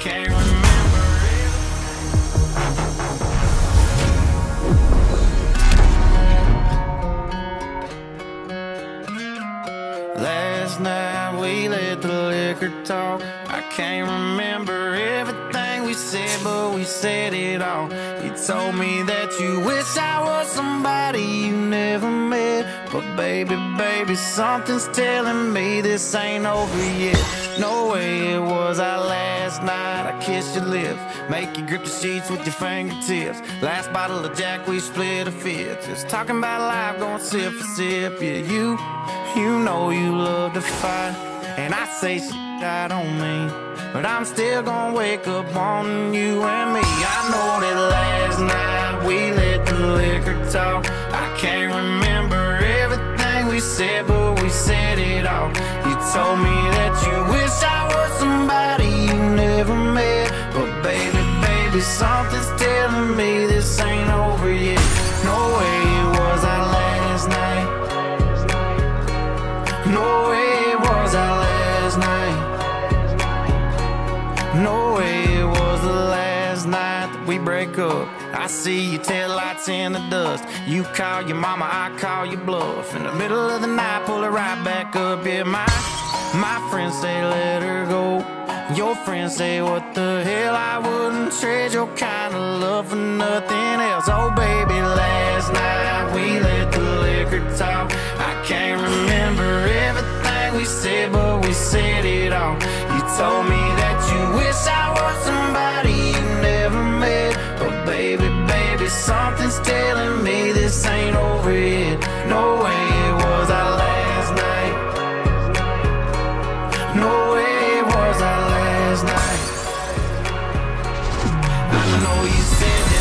can't remember Last night we let the liquor talk. I can't remember everything we said, but we said it all. You told me that you wish I was somebody you never met. But baby, baby, something's telling me this ain't over yet. No way it was our last night. I kissed your lips, make you grip the sheets with your fingertips. Last bottle of Jack, we split a fifth. Just talking about life, going sip for sip. Yeah, you, you know you love to fight, and I say shit I don't mean. But I'm still gonna wake up on you and me. I know that last night we let the liquor talk. I can't remember everything we said, but all. You told me that you wish I was somebody you never met. But baby, baby, something's telling me this ain't over yet. No way we break up. I see your taillights in the dust. You call your mama, I call your bluff. In the middle of the night, pull her right back up. Yeah, my my friends say let her go. Your friends say what the hell I wouldn't trade your kind of love for nothing else. Oh baby, last night we let the liquor talk. I can't remember everything we said, but we said it all. You told me is telling me this ain't over yet. No way it was our last night. No way it was our last night. I know you said that.